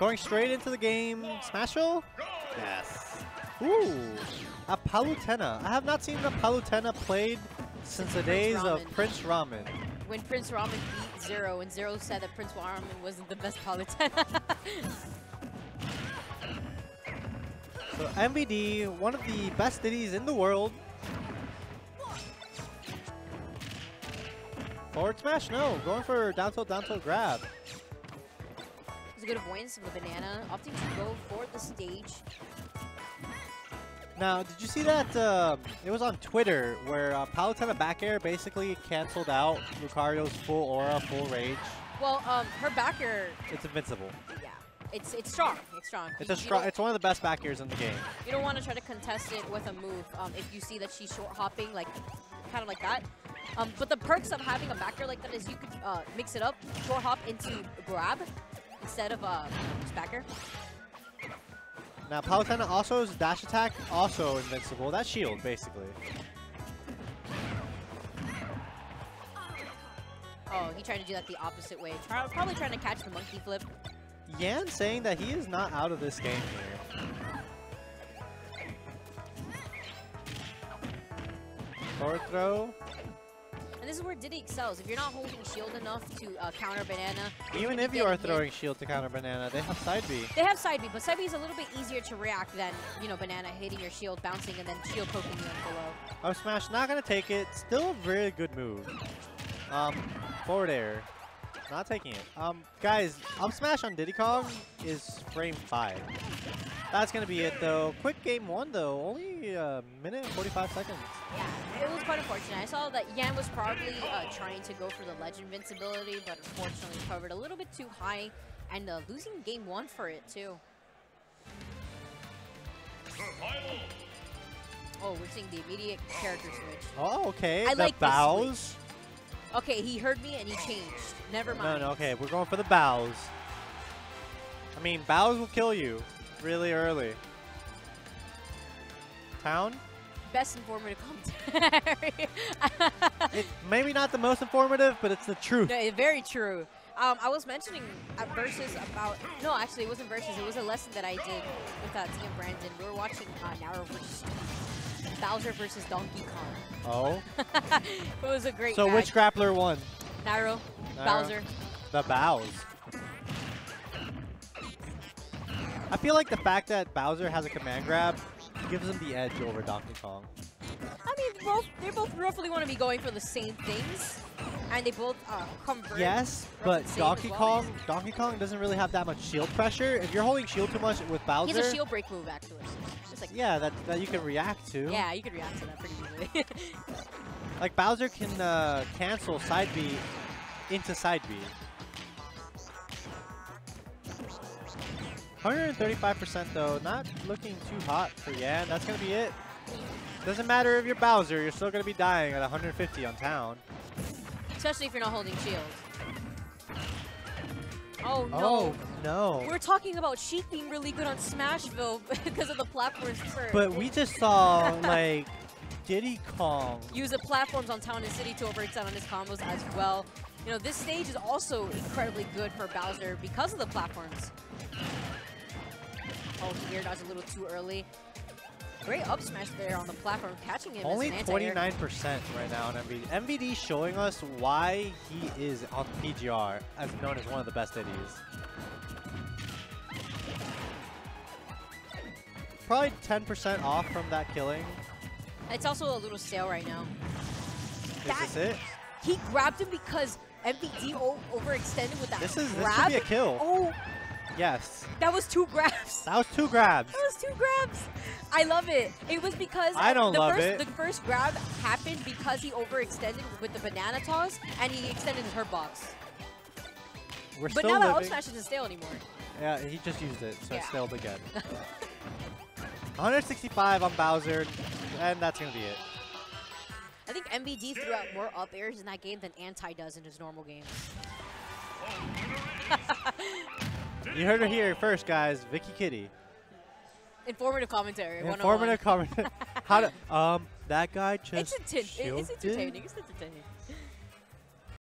Going straight into the game. Smash? Yes. Ooh. A Palutena. I have not seen a Palutena played since the Prince days of Prince Ramen. When Prince Ramen beat Zero, and Zero said that Prince Ramen wasn't the best Palutena. So MVD, one of the best Diddies in the world. Forward smash, no. Going for down tilt, down tilt grab. It's good avoidance of the banana, opting to go for the stage. Now, did you see that? Uh, it was on Twitter where uh, Palutena back air basically canceled out Lucario's full aura, full rage. Well, um, her air—it's invincible. yeah, it's it's strong. It's strong. It's You- a strong. It's one of the best back airs in the game. You don't want to try to contest it with a move um, if you see that she's short hopping, like kind of like that. Um, but the perks of having a back air like that is you could uh, mix it up, short hop into grab instead of uh, just back air. Now, Palutena also is dash attack, also invincible. That's shield, basically. Oh, he tried to do that the opposite way. Try, probably trying to catch the monkey flip. Yan saying that he is not out of this game here. Forward throw. This is where Diddy excels. If you're not holding shield enough to uh, counter banana, Even if you are getting hit. throwing shield to counter banana, they have side B. They have side B, but side B is a little bit easier to react than, you know, banana hitting your shield, bouncing, and then shield poking you in below. Up smash, not gonna take it. Still a very good move. Um, forward air, not taking it. Um, guys, up smash on Diddy Kong is frame five. That's gonna be it though. Quick game one though, only a minute and 45 seconds. Yeah, it was quite unfortunate. I saw that Yan was probably uh, trying to go for the Legend invincibility, but unfortunately covered a little bit too high and uh, losing game one for it too. Oh, we're seeing the immediate character switch. Oh, okay. I the like bows. Okay, he heard me and he changed. Never mind. No, mind. no, okay, we're going for the bows. I mean, bows will kill you really early. Town? Best informative commentary. It, maybe not the most informative, but it's the truth. No, very true. Um, I was mentioning at Versus about no, actually it wasn't Versus. It was a lesson that I did with uh, T and Brandon. We were watching uh, Naruto versus Bowser versus Donkey Kong. Oh. it was a great. So match. which grappler won? Naruto. Bowser. The bows. I feel like the fact that Bowser has a command grab gives him the edge over Donkey Kong. I mean, both they both roughly want to be going for the same things, and they both uh, converge. Yes, but Donkey well. Kong, Donkey Kong doesn't really have that much shield pressure. If you're holding shield too much with Bowser, He has a shield break move actually. Just like yeah, that that you can react to. yeah, you could react to that pretty easily. Like Bowser can uh, cancel side B into side B. 135% though, not looking too hot for Yan. That's gonna be it. Doesn't matter if you're Bowser, you're still gonna be dying at 150 on town. Especially if you're not holding shield. Oh no. Oh no! We're talking about Sheik being really good on Smashville because of the platforms for But we just saw like Diddy Kong. use the platforms on Town and City to overextend on his combos as well. You know, this stage is also incredibly good for Bowser because of the platforms. Oh, he air dodged a little too early. Great up smash there on the platform, catching him Only as an anti-air. 29% right now on MVD. MVD showing us why he is on PGR, as known as one of the best Diddies. Probably 10% off from that killing. It's also a little stale right now. Is That- this it? He grabbed him because MVD overextended with that This is this grab. should be a kill. Oh, Yes. that was two grabs. That was two grabs. That was two grabs. I love it. It was because I don't the love first, it. The first grab happened because he overextended with the banana toss and he extended her box. We're But now that up living. smash isn't stale anymore. Yeah, he just used it, so Yeah. it's failed again. 165 on Bowser, and that's gonna be it. I think MVD threw out more up airs in that game than Anti does in his normal games. You heard her here first, guys. Vicky Kitty. Informative commentary. Informative commentary. How to um that guy just It's, it's entertaining. It's entertaining.